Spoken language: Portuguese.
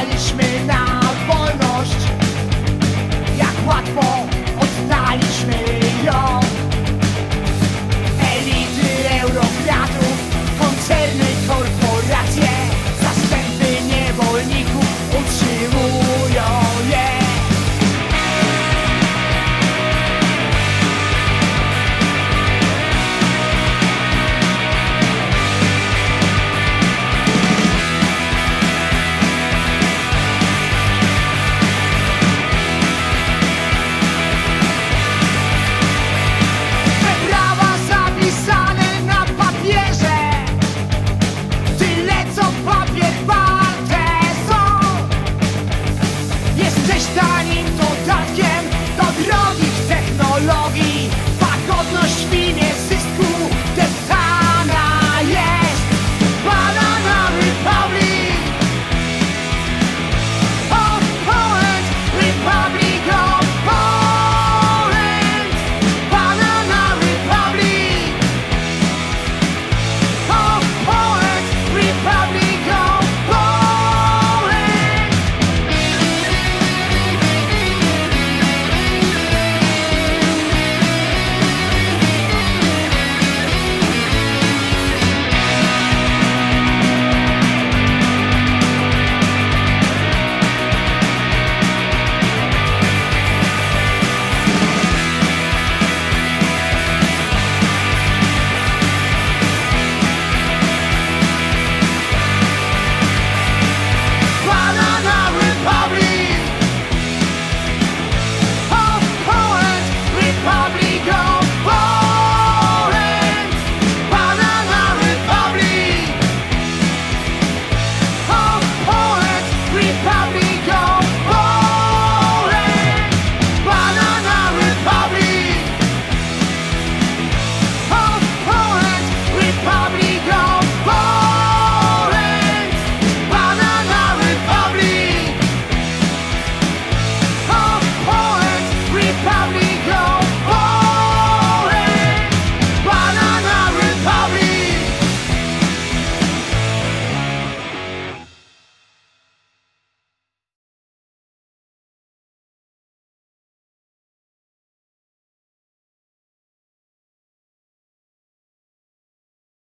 Czekaliśmy na wolność